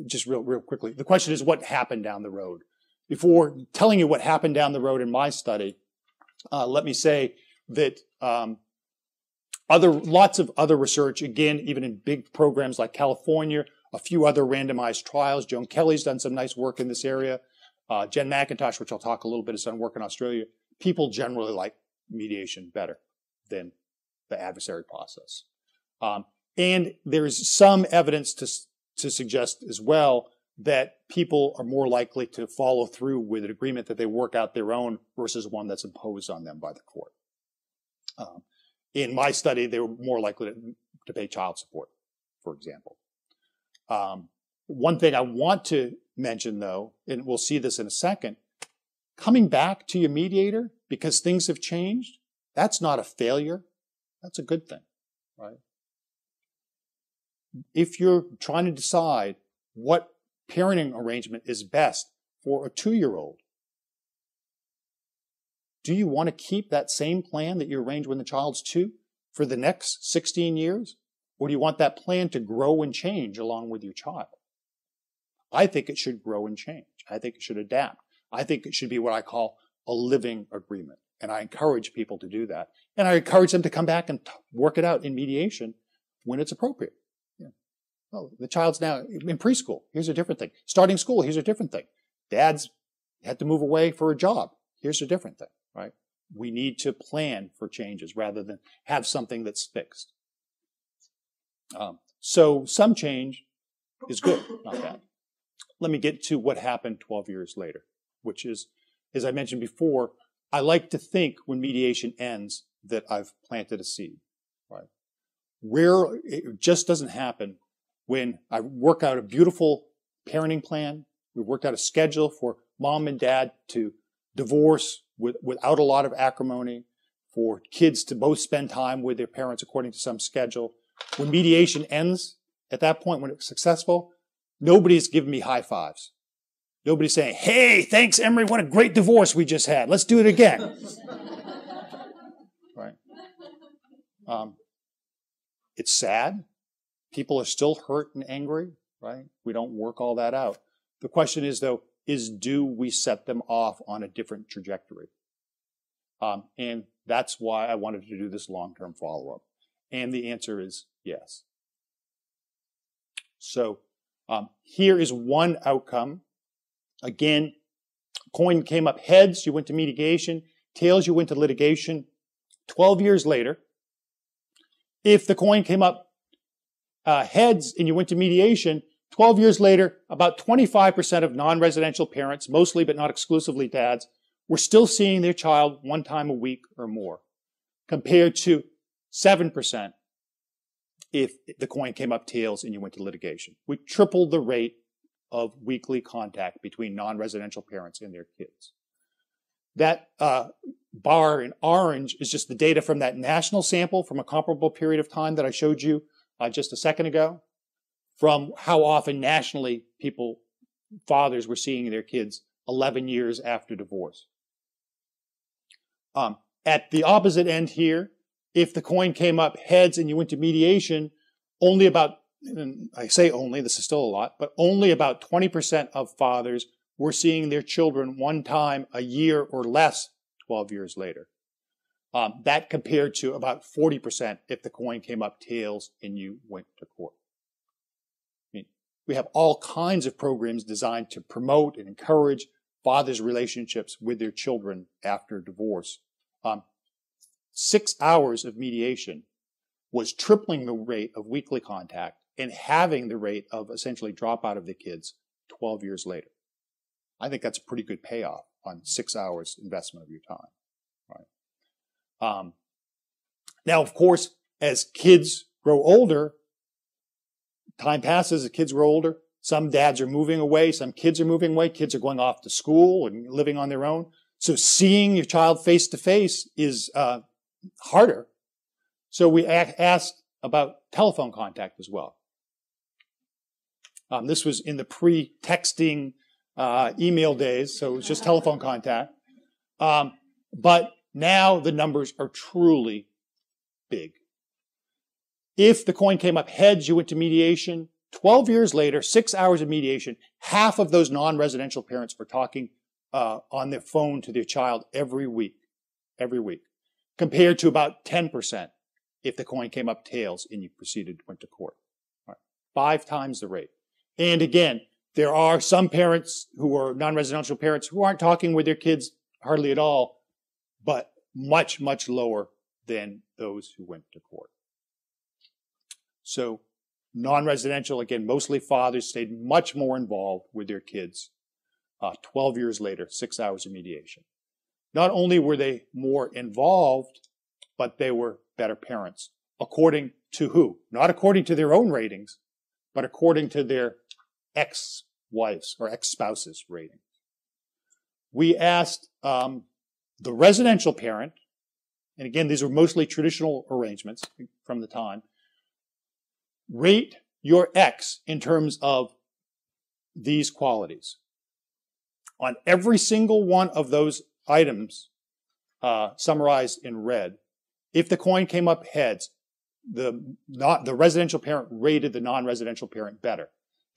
A: Just real, real quickly. The question is what happened down the road. Before telling you what happened down the road in my study, uh, let me say that um, other lots of other research, again, even in big programs like California a few other randomized trials. Joan Kelly's done some nice work in this area. Uh, Jen McIntosh, which I'll talk a little bit, has done work in Australia. People generally like mediation better. than the adversary process. Um, and there's some evidence to, to suggest as well that people are more likely to follow through with an agreement that they work out their own versus one that's imposed on them by the court. Um, in my study, they were more likely to, to pay child support, for example. Um, one thing I want to mention, though, and we'll see this in a second, coming back to your mediator because things have changed, that's not a failure. That's a good thing, right? If you're trying to decide what parenting arrangement is best for a two year old, do you want to keep that same plan that you arranged when the child's two for the next 16 years? Or do you want that plan to grow and change along with your child? I think it should grow and change. I think it should adapt. I think it should be what I call a living agreement. And I encourage people to do that. And I encourage them to come back and work it out in mediation when it's appropriate. Oh, the child's now in preschool. Here's a different thing. Starting school. Here's a different thing. Dad's had to move away for a job. Here's a different thing, right? We need to plan for changes rather than have something that's fixed. Um, so some change is good, not bad. Let me get to what happened 12 years later, which is, as I mentioned before, I like to think when mediation ends that I've planted a seed, right? Where it just doesn't happen when I work out a beautiful parenting plan. We've worked out a schedule for mom and dad to divorce with, without a lot of acrimony, for kids to both spend time with their parents according to some schedule. When mediation ends, at that point, when it's successful, nobody's giving me high fives. Nobody's saying, hey, thanks, Emery, what a great divorce we just had. Let's do it again. *laughs* right? Um, it's sad. People are still hurt and angry, right? We don't work all that out. The question is, though, is do we set them off on a different trajectory? Um, and that's why I wanted to do this long term follow up. And the answer is yes. So um, here is one outcome Again, coin came up heads, you went to mediation. Tails, you went to litigation. 12 years later, if the coin came up uh, heads and you went to mediation, 12 years later, about 25% of non-residential parents, mostly but not exclusively dads, were still seeing their child one time a week or more, compared to 7% if the coin came up tails and you went to litigation. We tripled the rate of weekly contact between non-residential parents and their kids. That uh, bar in orange is just the data from that national sample from a comparable period of time that I showed you uh, just a second ago, from how often nationally people, fathers were seeing their kids 11 years after divorce. Um, at the opposite end here, if the coin came up heads and you went to mediation, only about I say only, this is still a lot, but only about 20% of fathers were seeing their children one time a year or less 12 years later. Um, that compared to about 40% if the coin came up tails and you went to court. I mean, we have all kinds of programs designed to promote and encourage fathers' relationships with their children after divorce. Um, six hours of mediation was tripling the rate of weekly contact and having the rate of essentially drop out of the kids 12 years later. I think that's a pretty good payoff on six hours investment of your time? Um, now, of course, as kids grow older, time passes, as kids grow older, some dads are moving away, some kids are moving away, kids are going off to school and living on their own. So seeing your child face to face is uh, harder. So we asked about telephone contact as well. Um, this was in the pre-texting uh, email days, so it was just telephone contact. Um, but now the numbers are truly big. If the coin came up heads, you went to mediation. 12 years later, six hours of mediation, half of those non-residential parents were talking uh, on their phone to their child every week, every week, compared to about 10% if the coin came up tails and you proceeded, went to court. Right. Five times the rate. And again, there are some parents who are non-residential parents who aren't talking with their kids hardly at all, but much, much lower than those who went to court. So non-residential, again, mostly fathers stayed much more involved with their kids. Uh, 12 years later, six hours of mediation. Not only were they more involved, but they were better parents, according to who? Not according to their own ratings, but according to their ex-wives or ex-spouses ratings. We asked um, the residential parent, and again, these are mostly traditional arrangements from the time, rate your ex in terms of these qualities. On every single one of those items uh, summarized in red, if the coin came up heads, the not the residential parent rated the non-residential parent better.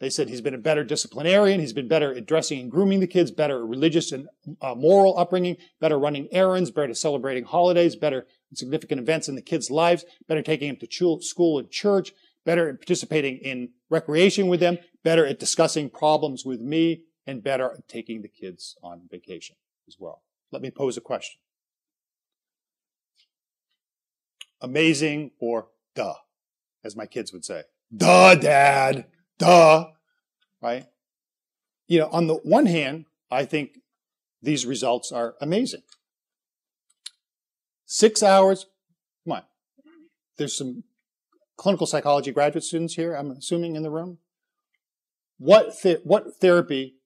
A: They said he's been a better disciplinarian, he's been better at dressing and grooming the kids, better at religious and uh, moral upbringing, better running errands, better celebrating holidays, better significant events in the kids' lives, better taking them to school and church, better at participating in recreation with them, better at discussing problems with me, and better at taking the kids on vacation as well. Let me pose a question. Amazing or duh, as my kids would say. Duh, dad. Duh. Right? You know, on the one hand, I think these results are amazing. Six hours, come on. There's some clinical psychology graduate students here, I'm assuming, in the room. What, th- what therapy,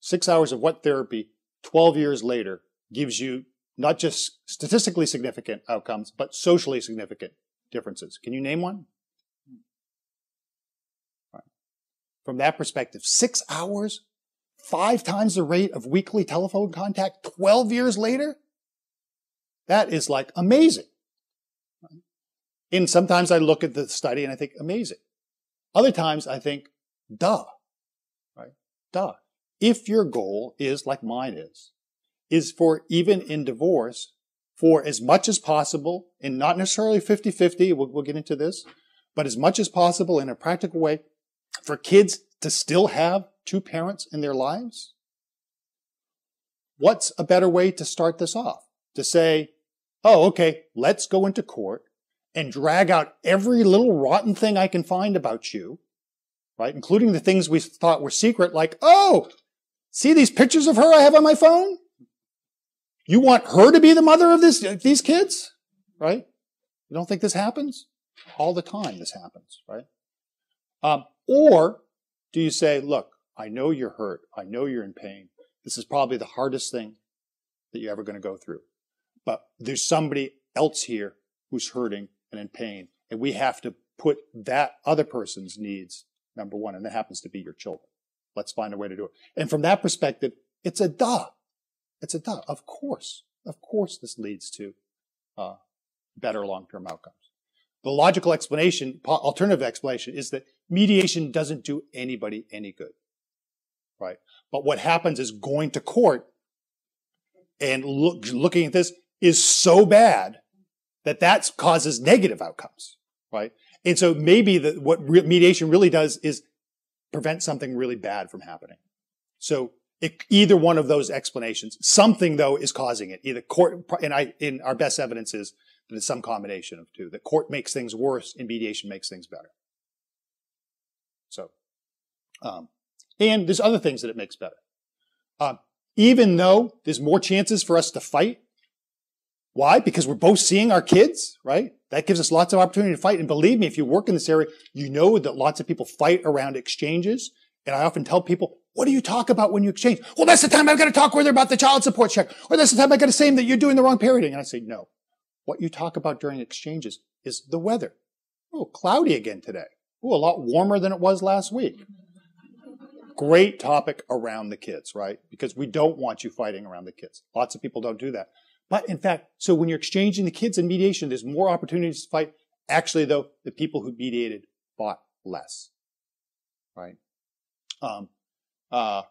A: six hours of what therapy, 12 years later, gives you not just statistically significant outcomes, but socially significant differences? Can you name one? From that perspective, six hours, five times the rate of weekly telephone contact 12 years later? That is like amazing. And sometimes I look at the study and I think, amazing. Other times I think, duh, right? Duh. If your goal is like mine is, is for even in divorce, for as much as possible, and not necessarily 50-50, we'll, we'll get into this, but as much as possible in a practical way, for kids to still have two parents in their lives? What's a better way to start this off? To say, oh, okay, let's go into court and drag out every little rotten thing I can find about you, right? Including the things we thought were secret, like, oh, see these pictures of her I have on my phone? You want her to be the mother of this, these kids, right? You don't think this happens? All the time this happens, right? Um, or do you say, look, I know you're hurt. I know you're in pain. This is probably the hardest thing that you're ever going to go through. But there's somebody else here who's hurting and in pain. And we have to put that other person's needs number one, and that happens to be your children. Let's find a way to do it. And from that perspective, it's a duh. It's a duh. Of course. Of course this leads to uh, better long-term outcomes. The logical explanation, alternative explanation, is that mediation doesn't do anybody any good. Right? But what happens is going to court and look, looking at this is so bad that that causes negative outcomes, right? And so maybe the, what re- mediation really does is prevent something really bad from happening. So it, either one of those explanations, something though is causing it. Either court, and I, in our best evidence is that it's some combination of two. That court makes things worse and mediation makes things better. So, um, and there's other things that it makes better. Um, even though there's more chances for us to fight why? Because we're both seeing our kids, right? That gives us lots of opportunity to fight. And believe me, if you work in this area, you know that lots of people fight around exchanges. And I often tell people, what do you talk about when you exchange? Well, that's the time I've got to talk with her about the child support check. Or that's the time I've got to say that you're doing the wrong parenting. And I say, no. What you talk about during exchanges is the weather. Oh, cloudy again today. Oh, a lot warmer than it was last week. Great topic around the kids, right? Because we don't want you fighting around the kids. Lots of people don't do that. But in fact, so when you're exchanging the kids in mediation, there's more opportunities to fight. Actually, though, the people who mediated fought less. Right? Um, uh,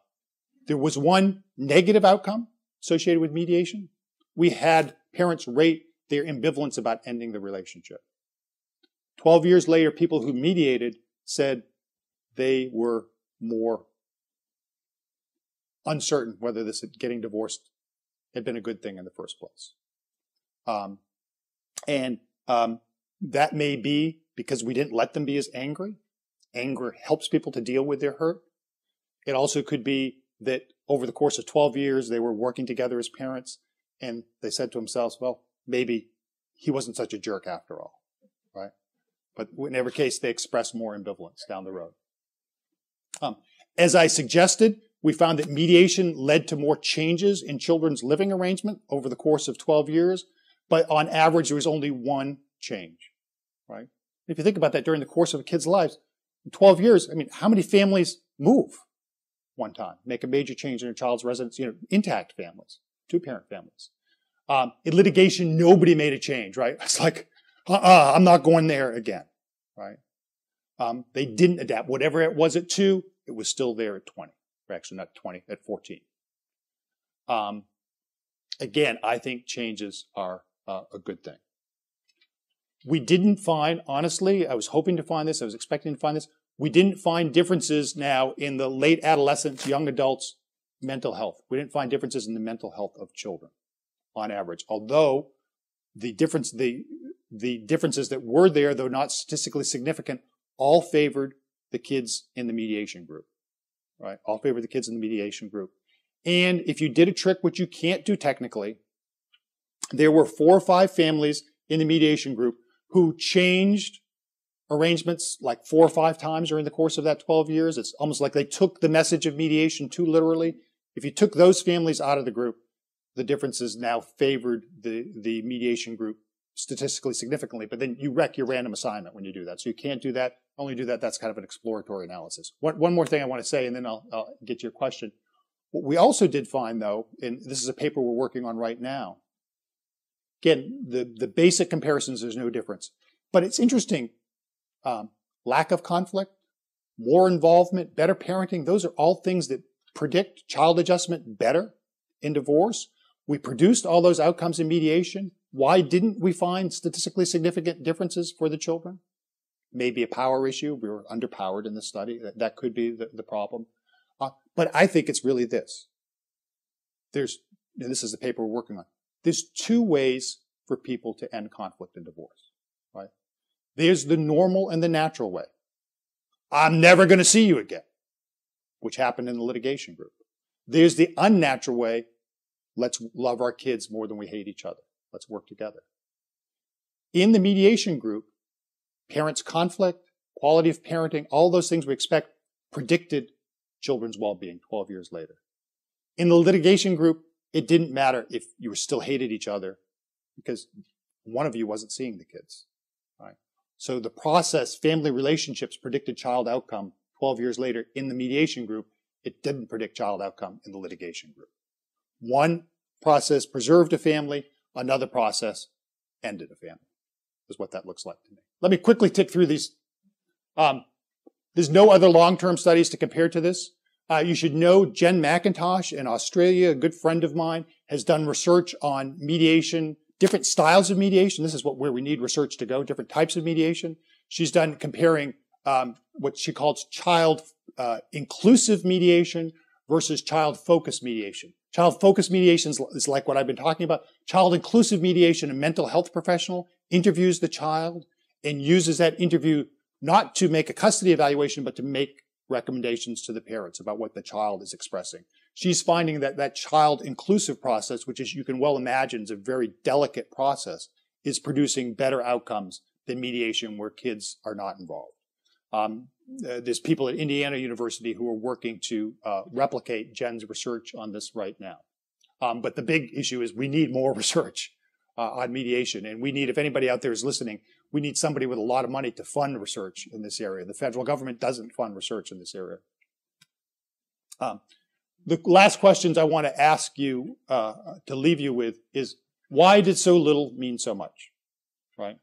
A: there was one negative outcome associated with mediation. We had parents rate their ambivalence about ending the relationship. Twelve years later, people who mediated said they were more uncertain whether this getting divorced had been a good thing in the first place. Um, And um, that may be because we didn't let them be as angry. Anger helps people to deal with their hurt. It also could be that over the course of 12 years, they were working together as parents and they said to themselves, well, maybe he wasn't such a jerk after all, right? But in every case, they express more ambivalence down the road. Um, as I suggested, we found that mediation led to more changes in children's living arrangement over the course of 12 years, but on average, there was only one change, right? If you think about that during the course of a kid's lives, in 12 years, I mean, how many families move one time, make a major change in a child's residence, you know, intact families, two parent families. Um, in litigation, nobody made a change, right? It's like, uh-uh, I'm not going there again, right? Um, they didn't adapt. Whatever it was at two, it was still there at 20. Or actually, not 20, at 14. Um, again, I think changes are uh, a good thing. We didn't find, honestly, I was hoping to find this, I was expecting to find this. We didn't find differences now in the late adolescents, young adults' mental health. We didn't find differences in the mental health of children on average. Although the difference, the, the differences that were there, though not statistically significant, all favored the kids in the mediation group, right? All favored the kids in the mediation group. And if you did a trick, which you can't do technically, there were four or five families in the mediation group who changed arrangements like four or five times during the course of that 12 years. It's almost like they took the message of mediation too literally. If you took those families out of the group, the differences now favored the, the mediation group statistically significantly, but then you wreck your random assignment when you do that. So you can't do that. Only do that. That's kind of an exploratory analysis. One, one more thing I want to say, and then I'll, I'll get to your question. What we also did find, though, and this is a paper we're working on right now. Again, the, the basic comparisons, there's no difference. But it's interesting. Um, lack of conflict, more involvement, better parenting, those are all things that predict child adjustment better in divorce. We produced all those outcomes in mediation. Why didn't we find statistically significant differences for the children? Maybe a power issue. We were underpowered in the study. That, that could be the, the problem. Uh, but I think it's really this. There's, this is the paper we're working on. There's two ways for people to end conflict and divorce, right? There's the normal and the natural way. I'm never going to see you again, which happened in the litigation group. There's the unnatural way Let's love our kids more than we hate each other. Let's work together. In the mediation group, parents' conflict, quality of parenting, all those things we expect predicted children's well-being 12 years later. In the litigation group, it didn't matter if you were still hated each other because one of you wasn't seeing the kids. Right? So the process, family relationships predicted child outcome 12 years later in the mediation group. It didn't predict child outcome in the litigation group. One process preserved a family, another process ended a family, is what that looks like to me. Let me quickly tick through these. Um, there's no other long-term studies to compare to this. Uh, you should know Jen McIntosh in Australia, a good friend of mine, has done research on mediation, different styles of mediation. This is what where we need research to go, different types of mediation. She's done comparing um, what she calls child uh, inclusive mediation versus child focused mediation. Child focused mediation is like what I've been talking about. Child inclusive mediation, a mental health professional interviews the child and uses that interview not to make a custody evaluation, but to make recommendations to the parents about what the child is expressing. She's finding that that child inclusive process, which is you can well imagine is a very delicate process, is producing better outcomes than mediation where kids are not involved. Um, uh, there's people at Indiana University who are working to uh, replicate Jen's research on this right now. Um, but the big issue is we need more *laughs* research uh, on mediation. And we need, if anybody out there is listening, we need somebody with a lot of money to fund research in this area. The federal government doesn't fund research in this area. Um, the last questions I want to ask you uh, to leave you with is why did so little mean so much? Right?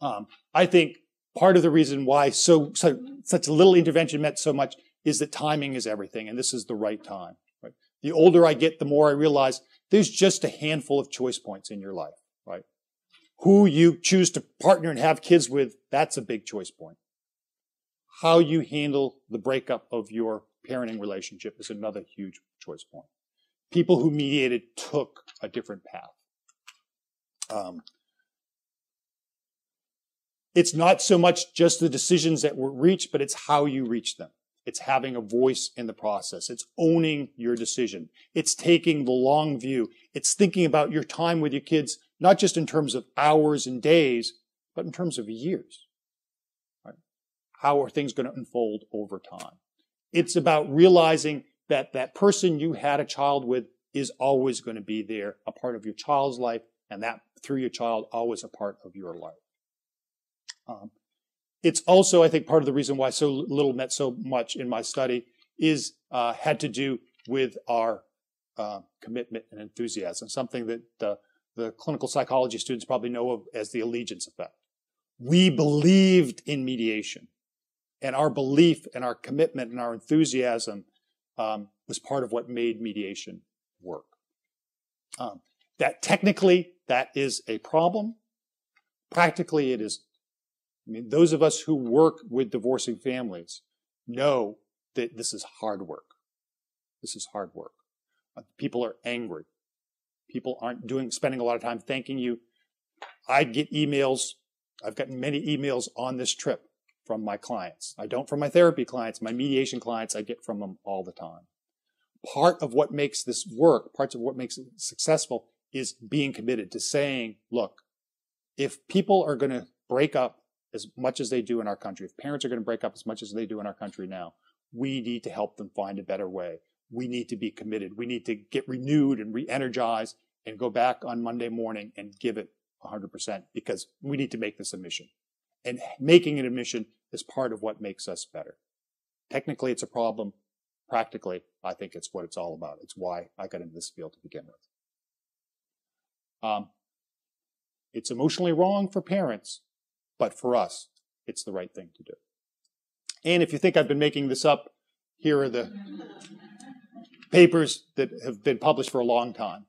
A: Um, I think part of the reason why so, so such little intervention meant so much is that timing is everything, and this is the right time. Right? The older I get, the more I realize there's just a handful of choice points in your life. Right? Who you choose to partner and have kids with, that's a big choice point. How you handle the breakup of your parenting relationship is another huge choice point. People who mediated took a different path. Um, it's not so much just the decisions that were reached, but it's how you reach them. It's having a voice in the process. It's owning your decision. It's taking the long view. It's thinking about your time with your kids, not just in terms of hours and days, but in terms of years. Right? How are things going to unfold over time? It's about realizing that that person you had a child with is always going to be there, a part of your child's life, and that through your child, always a part of your life. Um, it's also, I think, part of the reason why so little meant so much in my study is uh, had to do with our uh, commitment and enthusiasm, something that uh, the clinical psychology students probably know of as the allegiance effect. We believed in mediation, and our belief and our commitment and our enthusiasm um, was part of what made mediation work. Um, that technically that is a problem. Practically, it is. I mean, those of us who work with divorcing families know that this is hard work. This is hard work. Uh, people are angry. People aren't doing, spending a lot of time thanking you. I get emails. I've gotten many emails on this trip from my clients. I don't from my therapy clients, my mediation clients, I get from them all the time. Part of what makes this work, parts of what makes it successful is being committed to saying, look, if people are going to break up as much as they do in our country, if parents are going to break up as much as they do in our country now, we need to help them find a better way. We need to be committed. We need to get renewed and re-energized and go back on Monday morning and give it 100% because we need to make this a mission. And making it a mission is part of what makes us better. Technically, it's a problem. Practically, I think it's what it's all about. It's why I got into this field to begin with. Um, it's emotionally wrong for parents, but for us, it's the right thing to do. And if you think I've been making this up, here are the *laughs* papers that have been published for a long time.